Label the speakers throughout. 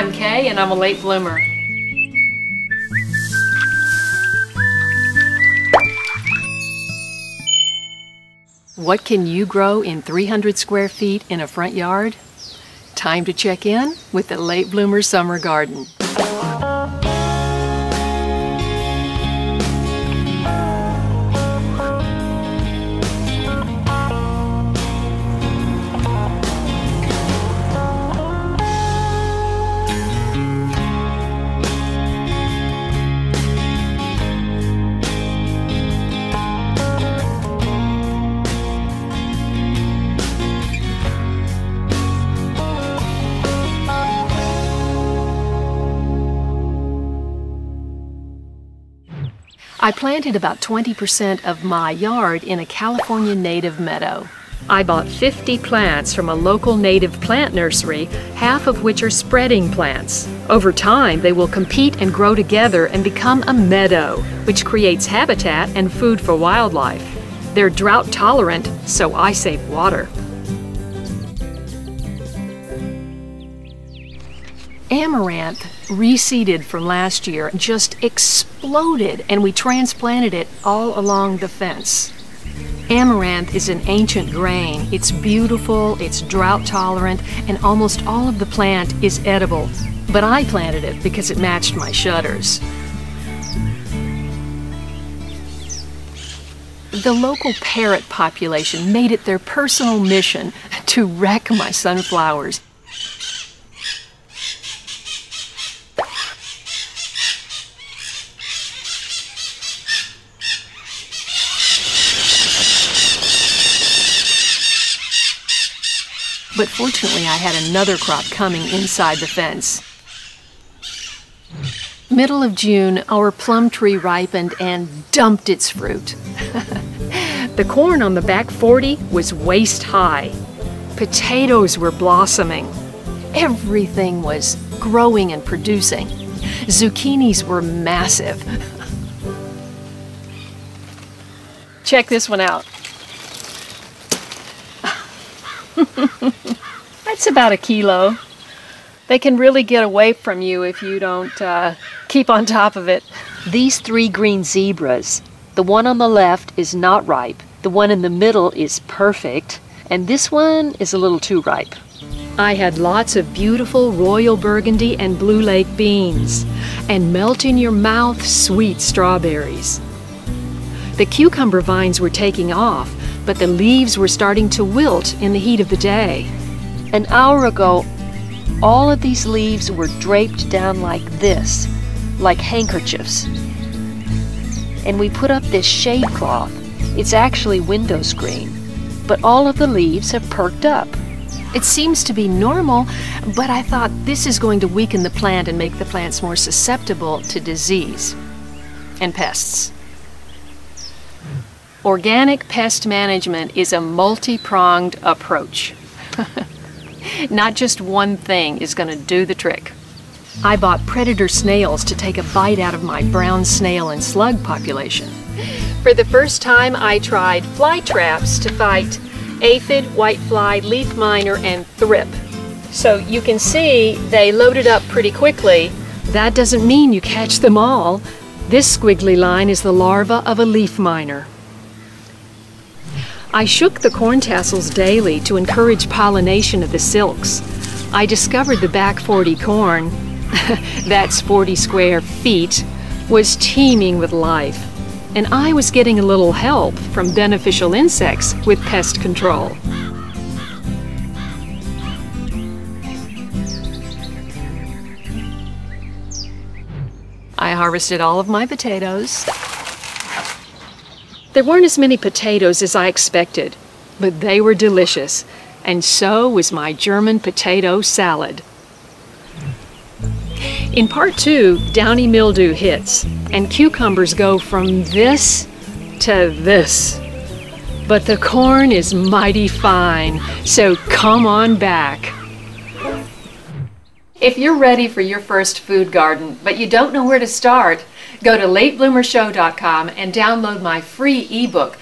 Speaker 1: I'm Kaye and I'm a late bloomer. What can you grow in 300 square feet in a front yard? Time to check in with the Late Bloomer Summer Garden. I planted about 20% of my yard in a California native meadow. I bought 50 plants from a local native plant nursery, half of which are spreading plants. Over time, they will compete and grow together and become a meadow, which creates habitat and food for wildlife. They're drought tolerant, so I save water. Amaranth, reseeded from last year, just exploded and we transplanted it all along the fence. Amaranth is an ancient grain. It's beautiful, it's drought tolerant, and almost all of the plant is edible. But I planted it because it matched my shutters. The local parrot population made it their personal mission to wreck my sunflowers. But fortunately, I had another crop coming inside the fence. Middle of June, our plum tree ripened and dumped its fruit. the corn on the back 40 was waist high. Potatoes were blossoming. Everything was growing and producing. Zucchinis were massive. Check this one out. That's about a kilo. They can really get away from you if you don't uh, keep on top of it. These three green zebras, the one on the left is not ripe, the one in the middle is perfect, and this one is a little too ripe. I had lots of beautiful royal burgundy and blue lake beans, and melt in your mouth sweet strawberries. The cucumber vines were taking off, but the leaves were starting to wilt in the heat of the day. An hour ago, all of these leaves were draped down like this, like handkerchiefs. And we put up this shade cloth. It's actually window screen, but all of the leaves have perked up. It seems to be normal, but I thought this is going to weaken the plant and make the plants more susceptible to disease and pests. Organic pest management is a multi-pronged approach. Not just one thing is going to do the trick. I bought predator snails to take a bite out of my brown snail and slug population. For the first time, I tried fly traps to fight aphid, whitefly, leaf miner, and thrip. So you can see they loaded up pretty quickly. That doesn't mean you catch them all. This squiggly line is the larva of a leaf miner. I shook the corn tassels daily to encourage pollination of the silks. I discovered the back 40 corn, that's 40 square feet, was teeming with life. And I was getting a little help from beneficial insects with pest control. I harvested all of my potatoes. There weren't as many potatoes as I expected, but they were delicious, and so was my German potato salad. In part two, downy mildew hits, and cucumbers go from this to this. But the corn is mighty fine, so come on back. If you're ready for your first food garden, but you don't know where to start, go to latebloomershow.com and download my free ebook,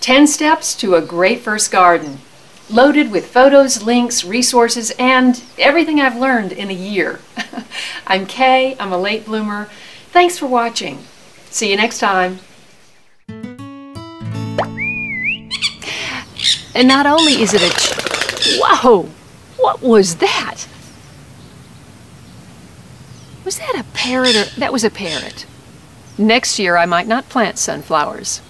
Speaker 1: 10 Steps to a Great First Garden, loaded with photos, links, resources, and everything I've learned in a year. I'm Kaye. I'm a late bloomer. Thanks for watching. See you next time. And not only is it a... Whoa! What was that? Was that a parrot or... That was a parrot. Next year I might not plant sunflowers.